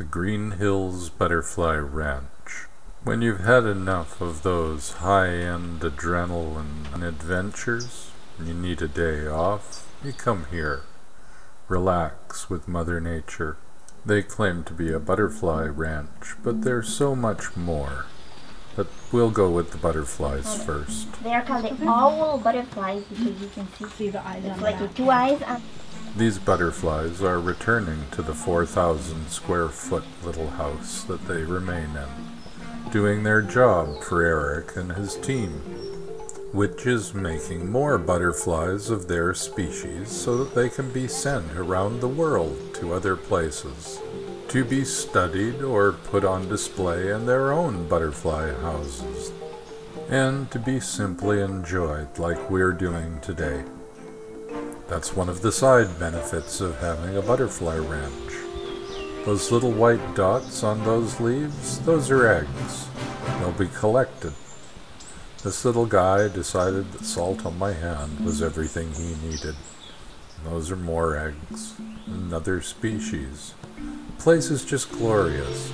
the Green Hills Butterfly Ranch. When you've had enough of those high-end adrenaline adventures, and you need a day off, you come here. Relax with Mother Nature. They claim to be a butterfly ranch, but there's so much more. But we'll go with the butterflies first. They are called the owl butterflies because you can see, See the eyes it's on like the with two eyes and These butterflies are returning to the 4,000 square foot little house that they remain in, doing their job for Eric and his team, which is making more butterflies of their species so that they can be sent around the world to other places to be studied or put on display in their own butterfly houses, and to be simply enjoyed like we're doing today. That's one of the side benefits of having a butterfly ranch. Those little white dots on those leaves, those are eggs. They'll be collected. This little guy decided that salt on my hand was everything he needed. Those are more eggs. Another species. The place is just glorious.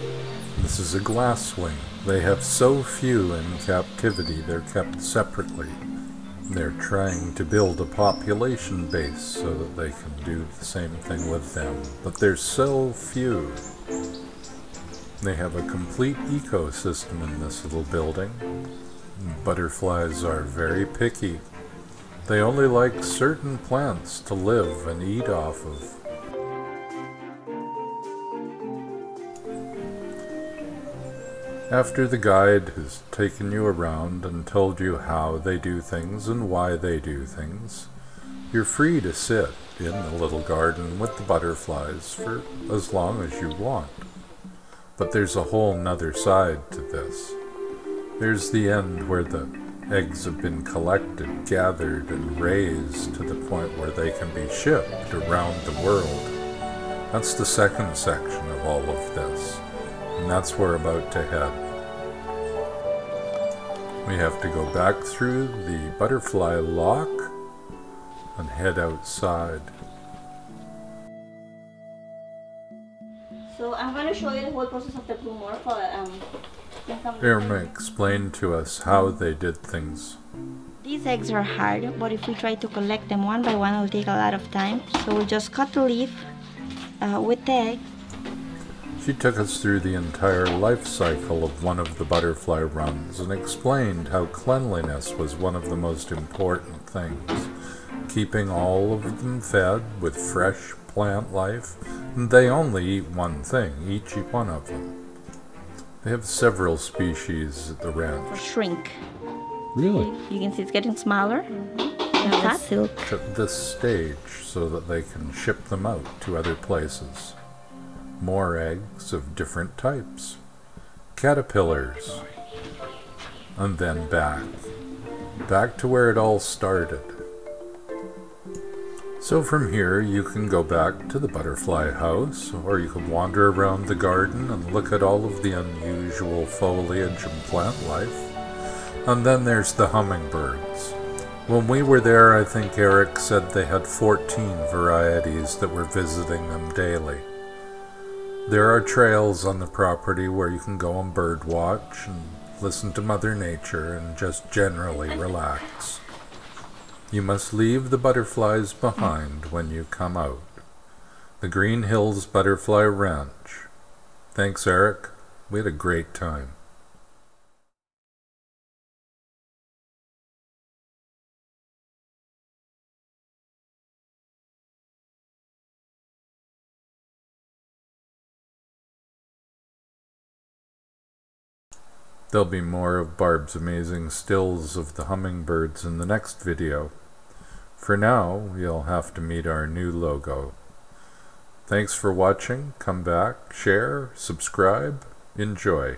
This is a glasswing. They have so few in captivity, they're kept separately. They're trying to build a population base so that they can do the same thing with them, but there's so few. They have a complete ecosystem in this little building. Butterflies are very picky. They only like certain plants to live and eat off of. After the guide has taken you around and told you how they do things and why they do things, you're free to sit in the little garden with the butterflies for as long as you want. But there's a whole nother side to this. There's the end where the eggs have been collected, gathered, and raised to the point where they can be shipped around the world. That's the second section of all of this, and that's where we're about to head. We have to go back through the butterfly lock and head outside. so I'm gonna show you the whole process of the blue morpho. Um, you can- Irma explained to us how they did things. These eggs are hard, but if we try to collect them one by one, it'll take a lot of time. So we'll just cut the leaf uh, with the egg. She took us through the entire life cycle of one of the butterfly runs and explained how cleanliness was one of the most important things, keeping all of them fed with fresh plant life, and they only eat one thing, each one of them. They have several species at the For ranch. shrink. Really? You can see it's getting smaller. Mm-hmm. And the silk. At this stage so that they can ship them out to other places. More eggs of different types. Caterpillars. And then back. Back to where it all started. So from here you can go back to the butterfly house, or you can wander around the garden and look at all of the unusual foliage and plant life. And then there's the hummingbirds. When we were there, I think Eric said they had 14 varieties that were visiting them daily. There are trails on the property where you can go and bird watch and listen to Mother Nature and just generally relax. You must leave the butterflies behind when you come out. The Green Hills Butterfly Ranch. Thanks, Eric. We had a great time. There'll be more of Barb's amazing stills of the hummingbirds in the next video. For now, you'll have to meet our new logo. Thanks for watching. Come back, share, subscribe, enjoy.